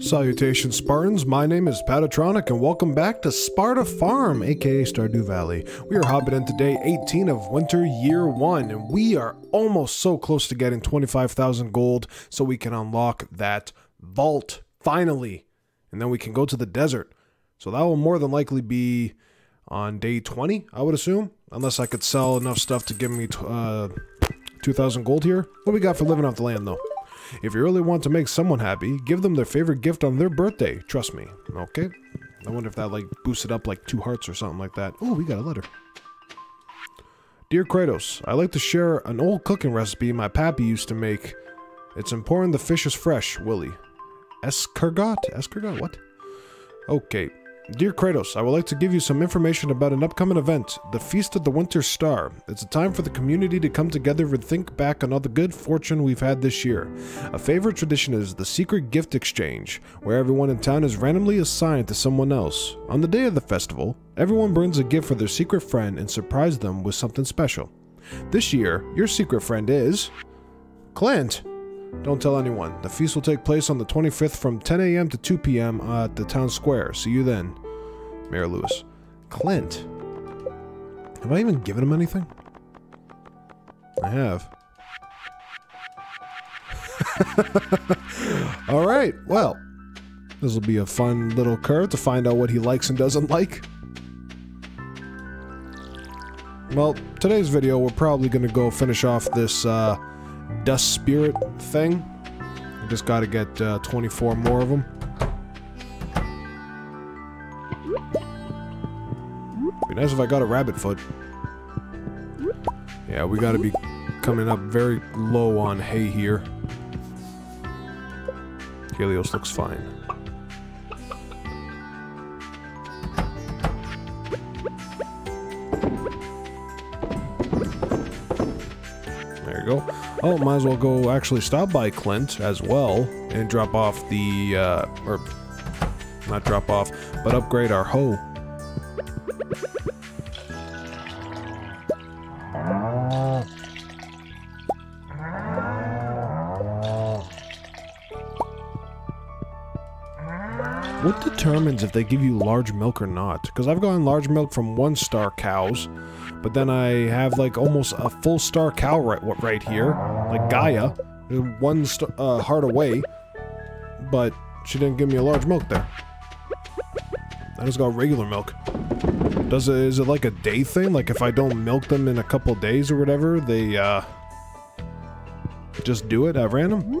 Salutations, Spartans. My name is Patatronic, and welcome back to Sparta Farm, aka Stardew Valley. We are hopping into day 18 of Winter Year 1, and we are almost so close to getting 25,000 gold so we can unlock that vault, finally. And then we can go to the desert. So that will more than likely be on day 20, I would assume. Unless I could sell enough stuff to give me uh, 2,000 gold here. What we got for living off the land, though? If you really want to make someone happy, give them their favorite gift on their birthday. Trust me. Okay? I wonder if that, like, boosted up, like, two hearts or something like that. Oh, we got a letter. Dear Kratos, I like to share an old cooking recipe my pappy used to make. It's important the fish is fresh, Willy. Escargot? Escargot? What? Okay. Dear Kratos, I would like to give you some information about an upcoming event, the Feast of the Winter Star. It's a time for the community to come together and think back on all the good fortune we've had this year. A favorite tradition is the secret gift exchange, where everyone in town is randomly assigned to someone else. On the day of the festival, everyone brings a gift for their secret friend and surprise them with something special. This year, your secret friend is... Clint! Don't tell anyone. The feast will take place on the 25th from 10 a.m. to 2 p.m. at the town square. See you then. Mayor Lewis. Clint. Have I even given him anything? I have. Alright, well. This will be a fun little curve to find out what he likes and doesn't like. Well, today's video, we're probably going to go finish off this, uh, Dust Spirit thing. I just gotta get uh, 24 more of them. Be nice if I got a rabbit foot. Yeah, we gotta be coming up very low on hay here. Helios looks fine. There you go. Oh, might as well go actually stop by Clint as well and drop off the, uh, or not drop off, but upgrade our hoe. Determines if they give you large milk or not? Because I've gotten large milk from one star cows, but then I have like almost a full star cow right, right here, like Gaia, one uh, heart away, but she didn't give me a large milk there. I just got regular milk. Does it, is it like a day thing? Like if I don't milk them in a couple days or whatever, they uh, just do it at random?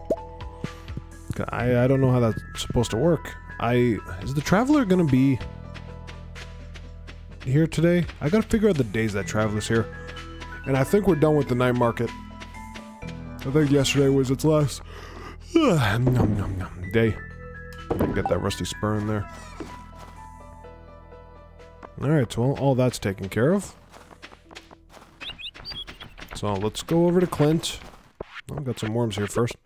I, I don't know how that's supposed to work. I... Is the Traveler gonna be... here today? I gotta figure out the days that Traveler's here. And I think we're done with the night market. I think yesterday was its last... nom, nom, nom, day. Get that rusty spur in there. Alright, well, all that's taken care of. So, let's go over to Clint. I've got some worms here first.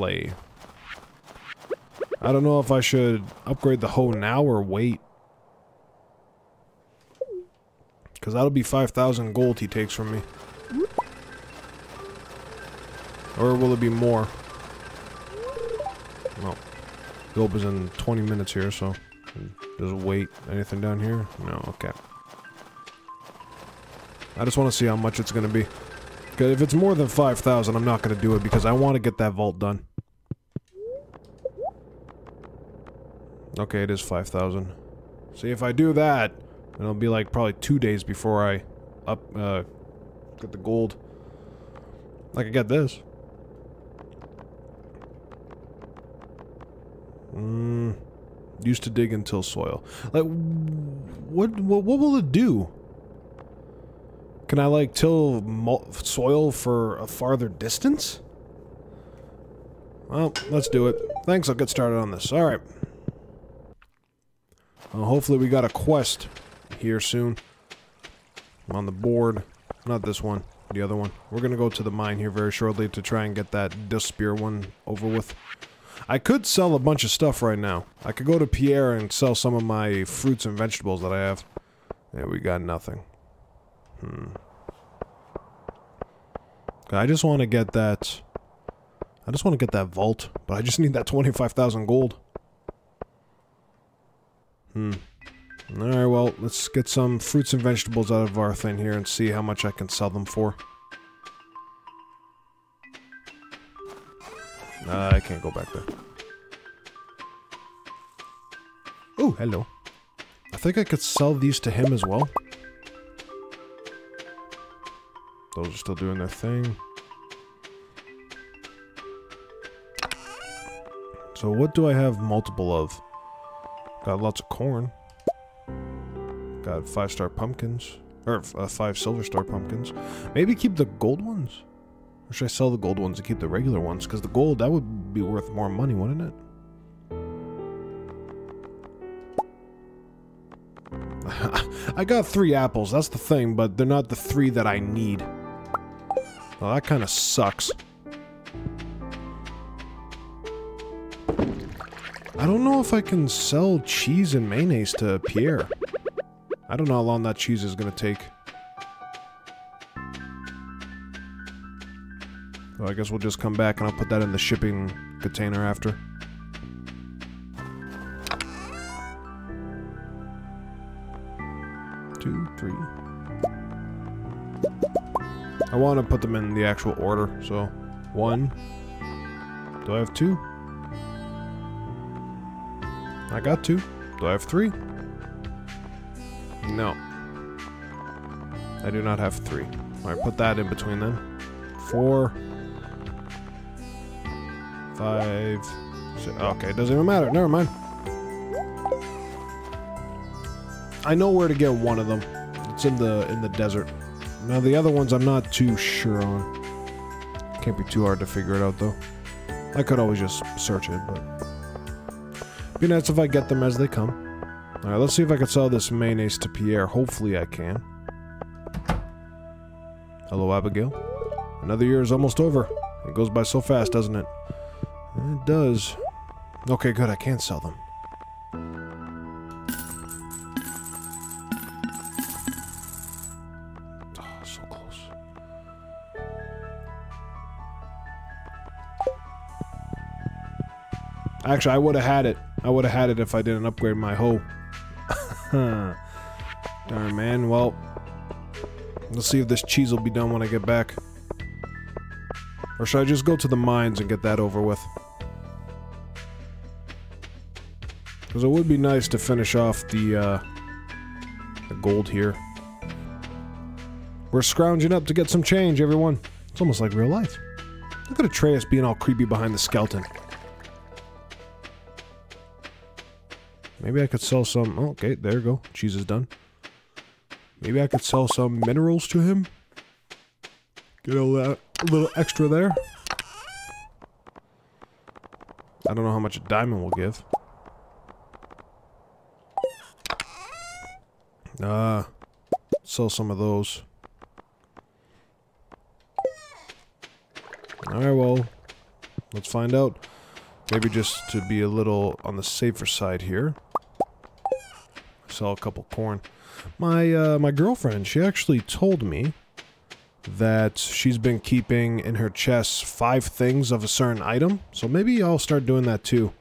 Clay. I don't know if I should upgrade the hoe now or wait. Because that'll be 5,000 gold he takes from me. Or will it be more? Well, the is in 20 minutes here, so... Just wait. Anything down here? No, okay. I just want to see how much it's going to be. Because if it's more than 5,000, I'm not going to do it because I want to get that vault done. Okay, it is 5,000. See, if I do that, it'll be like probably two days before I up, uh, get the gold. I get this. Hmm. Used to dig until soil. Like, what, what, what will it do? Can I, like, till soil for a farther distance? Well, let's do it. Thanks, I'll get started on this. Alright. Well, hopefully we got a quest here soon. On the board. Not this one. The other one. We're gonna go to the mine here very shortly to try and get that dust spirit one over with. I could sell a bunch of stuff right now. I could go to Pierre and sell some of my fruits and vegetables that I have. Yeah, we got nothing. Hmm. I just want to get that I just want to get that vault, but I just need that 25,000 gold. Hmm. Alright, well, let's get some fruits and vegetables out of our thing here and see how much I can sell them for. Uh, I can't go back there. Oh, hello. I think I could sell these to him as well. Those are still doing their thing. So what do I have multiple of? Got lots of corn. Got five star pumpkins. Or uh, five silver star pumpkins. Maybe keep the gold ones? Or should I sell the gold ones and keep the regular ones? Because the gold, that would be worth more money, wouldn't it? I got three apples, that's the thing, but they're not the three that I need. Well, that kind of sucks. I don't know if I can sell cheese and mayonnaise to Pierre. I don't know how long that cheese is going to take. I guess we'll just come back and I'll put that in the shipping container after. Two, three. I want to put them in the actual order, so one. Do I have two? I got two. Do I have three? No. I do not have three. Alright, put that in between them. Four. Five. Six. Okay, it doesn't even matter. Never mind. I know where to get one of them. It's in the in the desert. Now the other ones I'm not too sure on. Can't be too hard to figure it out though. I could always just search it, but be nice if I get them as they come. Alright, let's see if I can sell this mayonnaise to Pierre. Hopefully I can. Hello, Abigail. Another year is almost over. It goes by so fast, doesn't it? It does. Okay, good. I can sell them. Actually, I would have had it. I would have had it if I didn't upgrade my hoe. Darn, man. Well, let's see if this cheese will be done when I get back. Or should I just go to the mines and get that over with? Because it would be nice to finish off the, uh, the gold here. We're scrounging up to get some change, everyone. It's almost like real life. Look at Atreus being all creepy behind the skeleton. Maybe I could sell some... Oh, okay, there you go. Cheese is done. Maybe I could sell some minerals to him. Get a little, a little extra there. I don't know how much a diamond will give. Ah, uh, sell some of those. Alright, well, let's find out. Maybe just to be a little on the safer side here. Sell a couple corn. My, uh, my girlfriend, she actually told me that she's been keeping in her chest five things of a certain item. So maybe I'll start doing that too.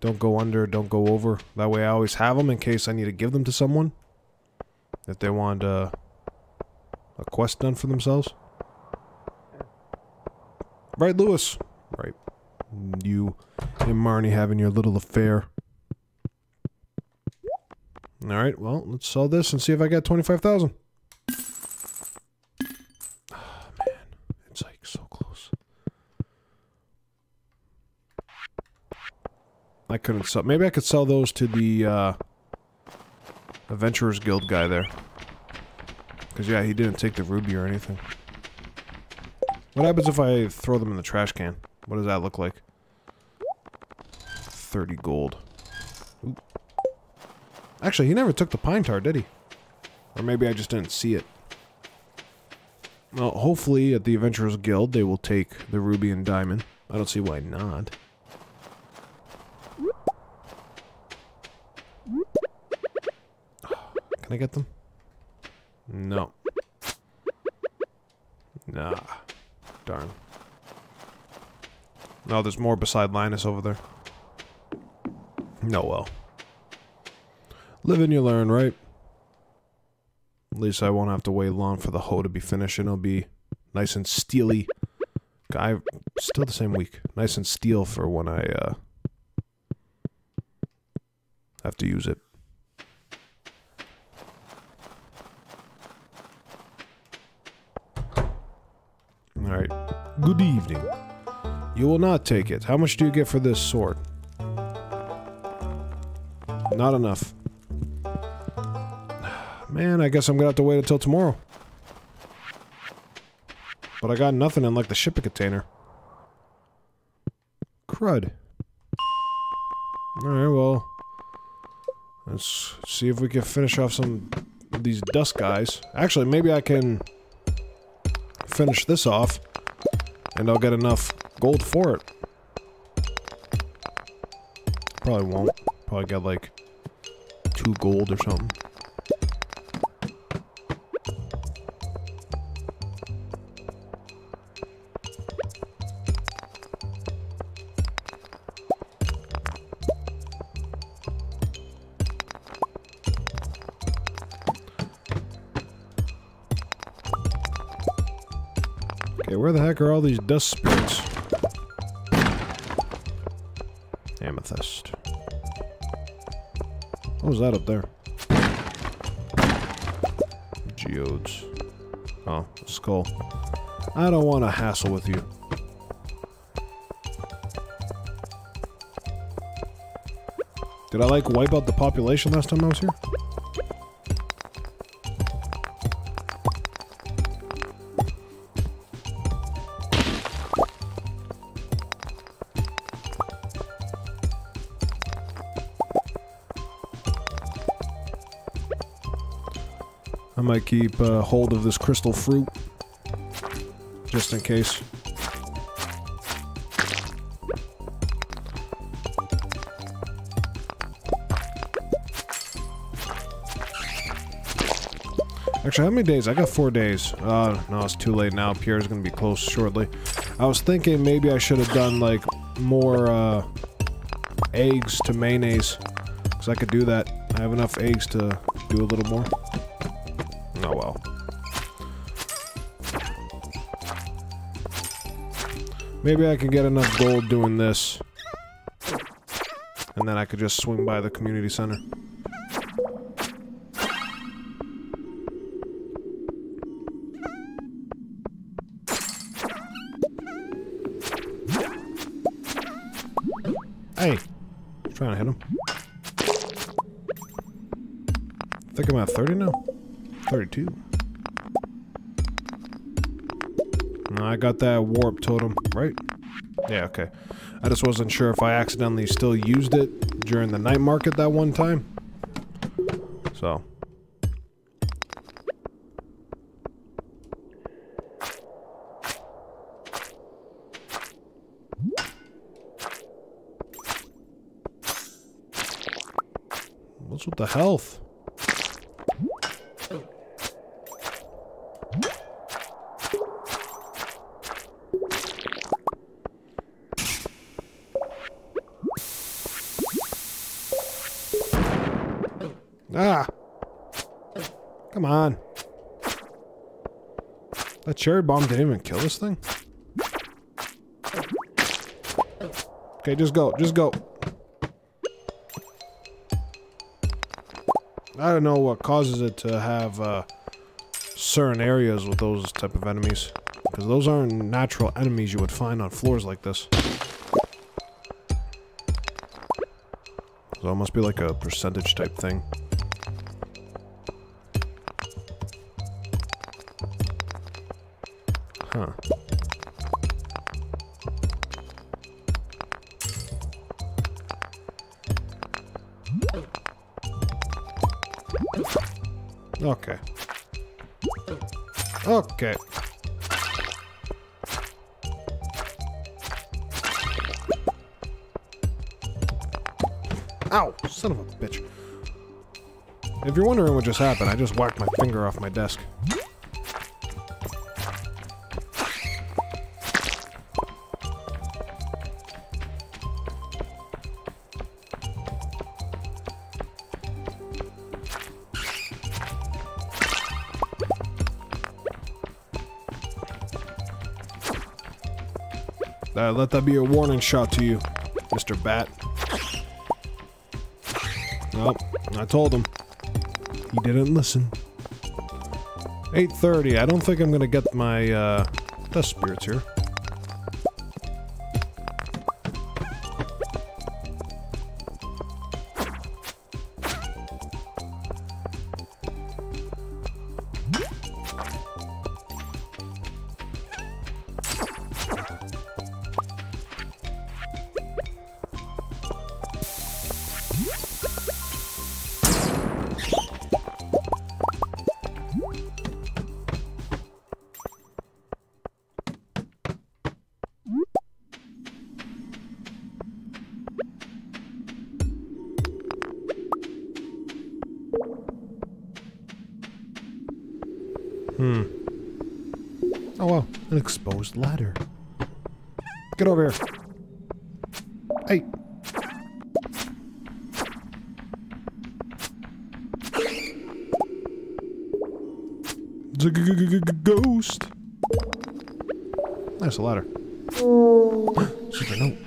Don't go under, don't go over. That way I always have them in case I need to give them to someone. If they want uh, a quest done for themselves. Right, Lewis? Right. You and Marnie having your little affair. Alright, well, let's sell this and see if I get 25,000. Oh, man. It's like so close. I couldn't sell... Maybe I could sell those to the, uh... Adventurers Guild guy there. Because, yeah, he didn't take the ruby or anything. What happens if I throw them in the trash can? What does that look like? 30 gold. Actually, he never took the pine tar, did he? Or maybe I just didn't see it. Well, hopefully at the Adventurers Guild they will take the ruby and diamond. I don't see why not. Can I get them? No. Nah. Darn. No, there's more beside Linus over there. No, well. Live and you learn, right? At least I won't have to wait long for the hoe to be finished, and it'll be nice and steely. I still the same week. Nice and steel for when I uh, have to use it. Alright. Good evening. You will not take it. How much do you get for this sword? Not enough. Man, I guess I'm gonna have to wait until tomorrow. But I got nothing in like the shipping container. Crud. Alright, well. Let's see if we can finish off some of these dust guys. Actually, maybe I can finish this off. And I'll get enough gold for it. Probably won't. Probably get like two gold or something. Okay, where the heck are all these dust spirits? Amethyst. What was that up there? Geodes. Oh, skull. I don't want to hassle with you. Did I, like, wipe out the population last time I was here? I might keep uh, hold of this crystal fruit. Just in case. Actually, how many days? I got four days. Uh, no, it's too late now. Pierre's gonna be close shortly. I was thinking maybe I should have done, like, more, uh, eggs to mayonnaise. Because I could do that. I have enough eggs to do a little more. Maybe I can get enough gold doing this. And then I could just swing by the community center. Hey! I'm Trying to hit him. I think I'm at 30 now. 32. I got that warp totem, right? Yeah, okay. I just wasn't sure if I accidentally still used it during the night market that one time. So. What's with the health? That cherry bomb didn't even kill this thing? Okay, just go. Just go. I don't know what causes it to have uh, certain areas with those type of enemies. Because those aren't natural enemies you would find on floors like this. So it must be like a percentage type thing. Okay. Okay. Ow! Son of a bitch. If you're wondering what just happened, I just whacked my finger off my desk. Uh, let that be a warning shot to you, Mr. Bat. Nope, I told him. He didn't listen. 8.30, I don't think I'm gonna get my, uh, dust spirits here. An exposed ladder. Get over here. Hey. It's a ghost. There's a ladder. Super note.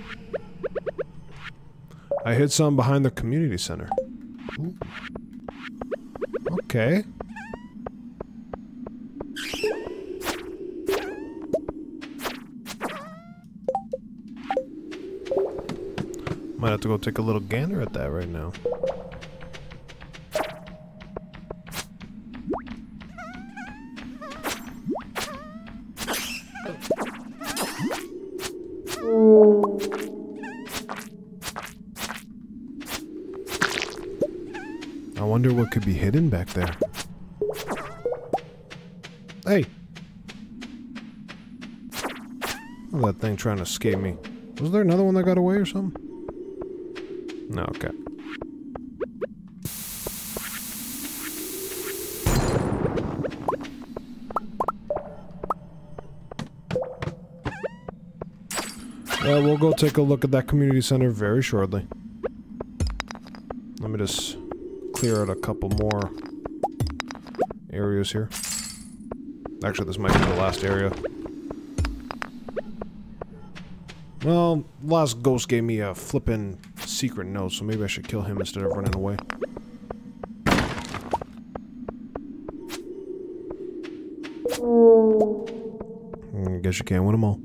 I hid some behind the community center. Ooh. Okay. Might have to go take a little gander at that right now. I wonder what could be hidden back there. Hey! At that thing trying to escape me. Was there another one that got away or something? Okay. Yeah, we'll go take a look at that community center very shortly. Let me just clear out a couple more areas here. Actually, this might be the last area. Well, last ghost gave me a flippin' secret note, so maybe I should kill him instead of running away. I guess you can't win them all.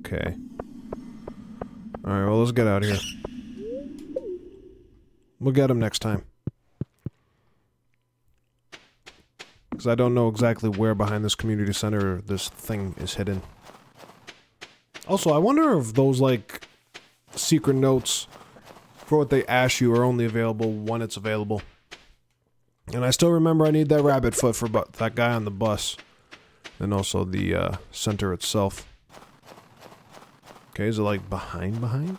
Okay. Alright, well, let's get out of here. We'll get him next time. Because I don't know exactly where behind this community center this thing is hidden. Also, I wonder if those, like, secret notes for what they ask you are only available when it's available. And I still remember I need that rabbit foot for that guy on the bus. And also the uh, center itself. Okay, is it like behind behind?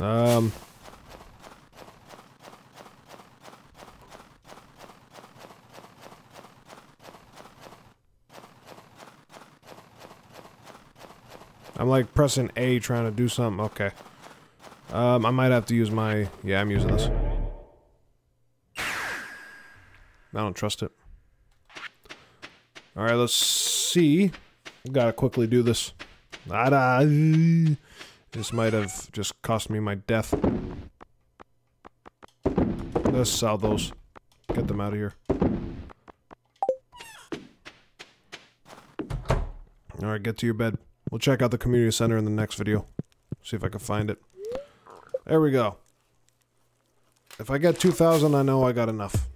Um... I'm like pressing A trying to do something. Okay. Um, I might have to use my... Yeah, I'm using this. I don't trust it. Alright, let's see. Gotta quickly do this. This might have just cost me my death. Let's sell those. Get them out of here. Alright, get to your bed. We'll check out the community center in the next video. See if I can find it. There we go. If I get 2,000, I know I got enough.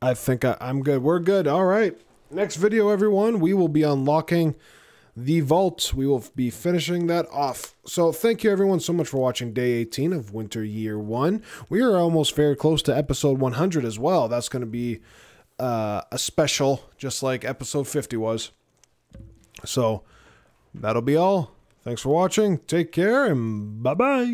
I think I, am good. We're good. All right. Next video, everyone, we will be unlocking the vault. We will be finishing that off. So thank you everyone so much for watching day 18 of winter year one. We are almost very close to episode 100 as well. That's going to be uh, a special, just like episode 50 was. So that'll be all. Thanks for watching. Take care and bye bye.